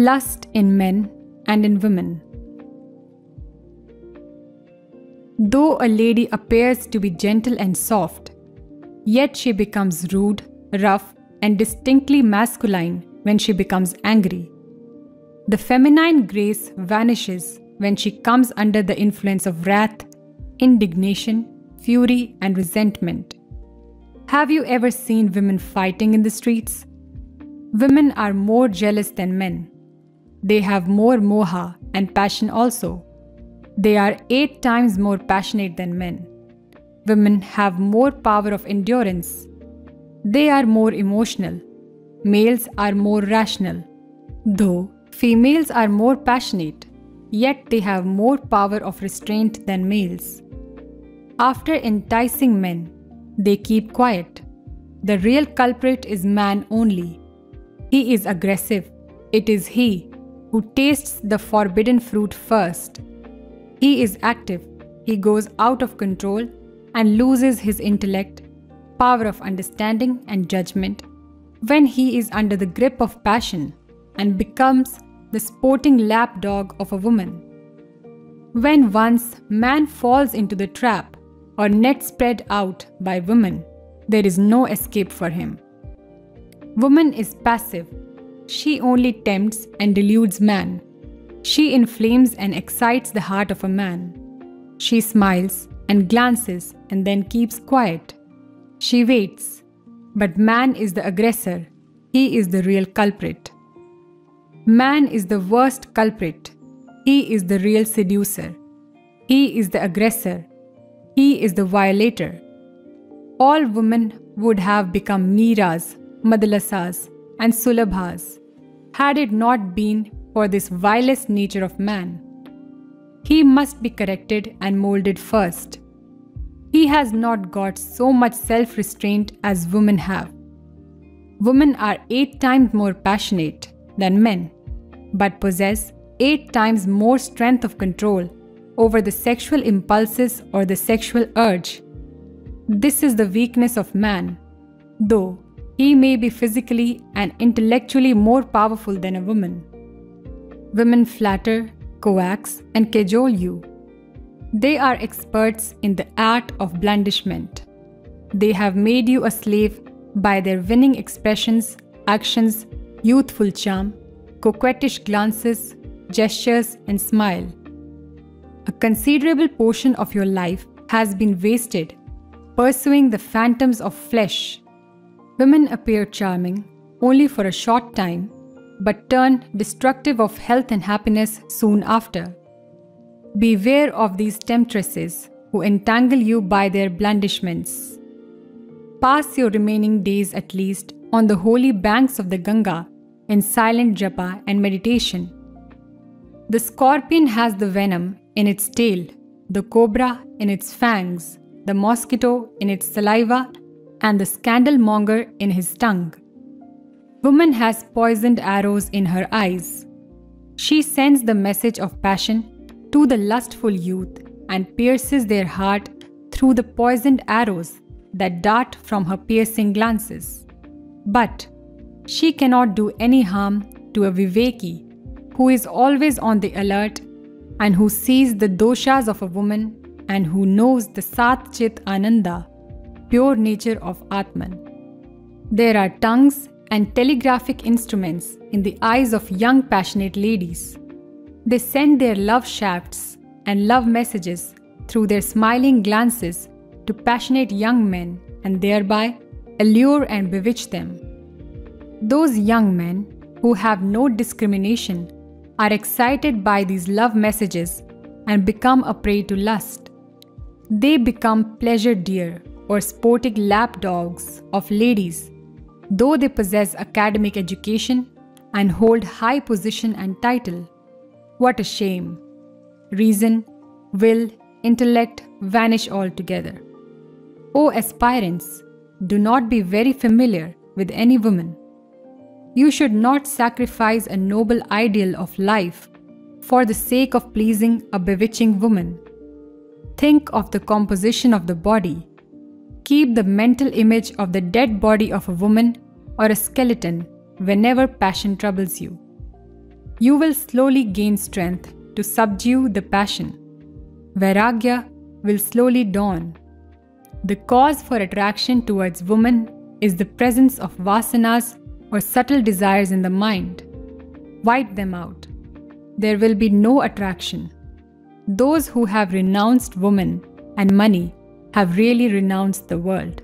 Lust in men and in women. Though a lady appears to be gentle and soft, yet she becomes rude, rough, and distinctly masculine when she becomes angry. The feminine grace vanishes when she comes under the influence of wrath, indignation, fury, and resentment. Have you ever seen women fighting in the streets? Women are more jealous than men. They have more moha and passion also. They are eight times more passionate than men. Women have more power of endurance. They are more emotional. Males are more rational. Though females are more passionate, yet they have more power of restraint than males. After enticing men, they keep quiet. The real culprit is man only. He is aggressive. It is he who tastes the forbidden fruit first. He is active. He goes out of control and loses his intellect, power of understanding, and judgment when he is under the grip of passion and becomes the sporting lapdog of a woman. When once man falls into the trap, or net spread out by woman, there is no escape for him. Woman is passive. She only tempts and deludes man. She inflames and excites the heart of a man. She smiles and glances and then keeps quiet. She waits. But man is the aggressor. He is the real culprit. Man is the worst culprit. He is the real seducer. He is the aggressor. He is the violator. All women would have become miras, Madalasas, and Sulabhas had it not been for this vilest nature of man. He must be corrected and molded first. He has not got so much self restraint as women have. Women are eight times more passionate than men, but possess eight times more strength of control over the sexual impulses or the sexual urge. This is the weakness of man, though he may be physically and intellectually more powerful than a woman. Women flatter, coax, and cajole you. They are experts in the art of blandishment. They have made you a slave by their winning expressions, actions, youthful charm, coquettish glances, gestures, and smile a considerable portion of your life has been wasted pursuing the phantoms of flesh. Women appear charming only for a short time, but turn destructive of health and happiness soon after. Beware of these temptresses who entangle you by their blandishments. Pass your remaining days at least on the holy banks of the Ganga in silent japa and meditation. The scorpion has the venom in its tail, the cobra in its fangs, the mosquito in its saliva, and the scandalmonger in his tongue. Woman has poisoned arrows in her eyes. She sends the message of passion to the lustful youth and pierces their heart through the poisoned arrows that dart from her piercing glances. But she cannot do any harm to a Viveki who is always on the alert and who sees the doshas of a woman and who knows the Sat Chit Ananda, pure nature of Atman. There are tongues and telegraphic instruments in the eyes of young passionate ladies. They send their love shafts and love messages through their smiling glances to passionate young men and thereby allure and bewitch them. Those young men who have no discrimination are excited by these love messages and become a prey to lust. They become pleasure deer or sporting lap dogs of ladies, though they possess academic education and hold high position and title. What a shame! Reason, will, intellect vanish altogether. O aspirants, do not be very familiar with any woman. You should not sacrifice a noble ideal of life for the sake of pleasing a bewitching woman. Think of the composition of the body. Keep the mental image of the dead body of a woman or a skeleton whenever passion troubles you. You will slowly gain strength to subdue the passion. Vairagya will slowly dawn. The cause for attraction towards woman is the presence of vasanas or subtle desires in the mind. Wipe them out. There will be no attraction. Those who have renounced woman and money have really renounced the world.